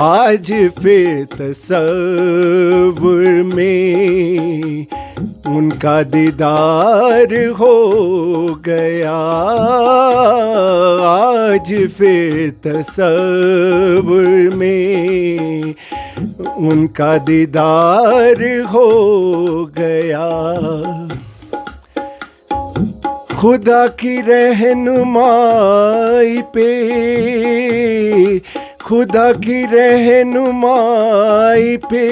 आज फिर तस्वुर में उनका दीदार हो गया। आज फिर तस्वुर में उनका दीदार हो गया। खुदा की रहनुमाई पे खुदा की रहनुमाई पे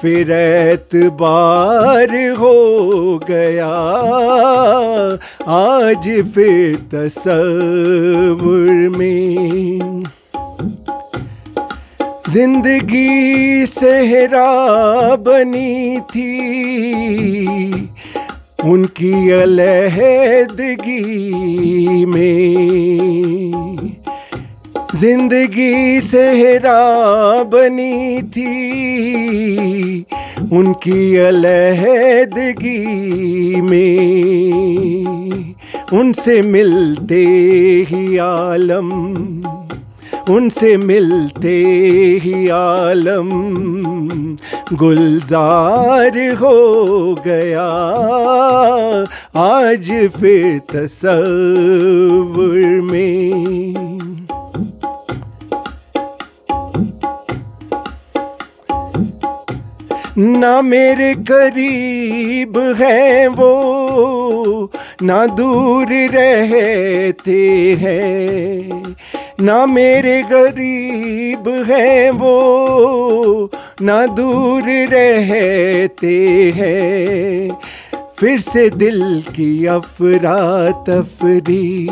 फिर एतबार हो गया। आज फिर तस्वुर में ज़िंदगी सहरा बनी थी। उनकी अलहदगी में ज़िंदगी सहरा बनी थी, उनकी अलहदगी में उनसे मिलते ही आलम, उनसे मिलते ही आलम, गुलजार हो गया। आज फिर तस्वुर में ना मेरे करीब है वो, ना दूर रहते हैं। ना मेरे गरीब है वो, ना दूर रहते हैं। फिर से दिल की अफरा तफरी,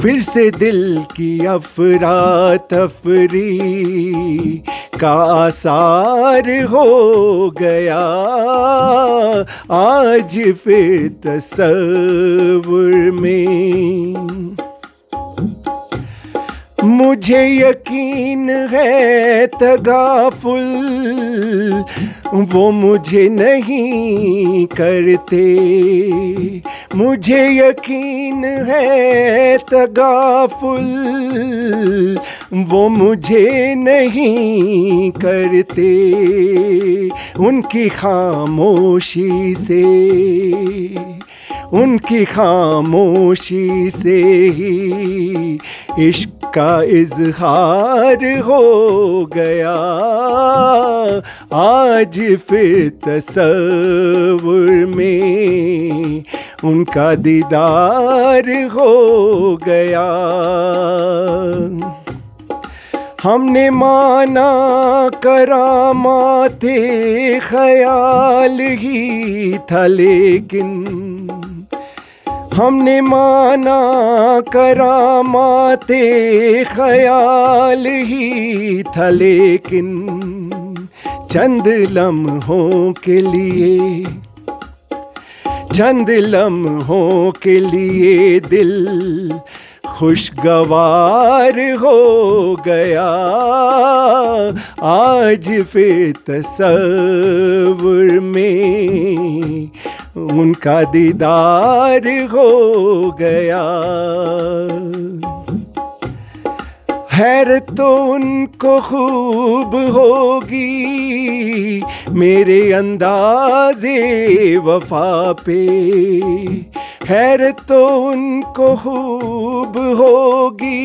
फिर से दिल की अफरा तफरी। का आसार हो गया। आज फिर तस्वुर में मुझे यकीन है तगाफुल, वो मुझे नहीं करते। मुझे यकीन है तगाफुल, वो मुझे नहीं करते। उनकी खामोशी से उनकी खामोशी से ही इश्क का इजहार हो गया। आज फिर तस्वुर में उनका दीदार हो गया। हमने माना करामाते ख्याल ही था लेकिन हमने माना करामाते ख्याल ही था लेकिन चंद लम्हों के लिए, चंद लम्हों के लिए दिल खुशगवार हो गया। आज फिर तस्वुर में उनका दीदार हो गया। हैर तो उनको खूब होगी मेरे अंदाजे वफा पे। हैर तो उनको खूब होगी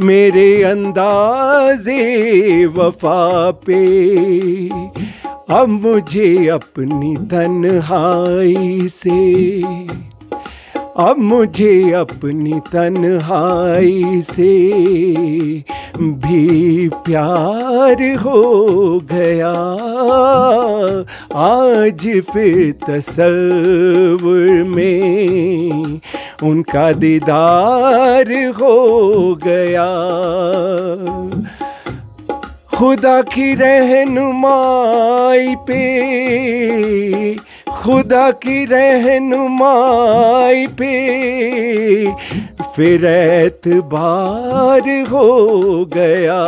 मेरे अंदाजे वफा पे। अब मुझे अपनी तन्हाई से, अब मुझे अपनी तन्हाई से भी प्यार हो गया। आज फिर तस्वुर में उनका दीदार हो गया। खुदा की रहनुमाई पे, खुदा की रहनुमाई पे। फिर एतबार हो गया,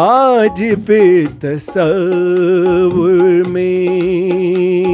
आज फिर तस्वुर में।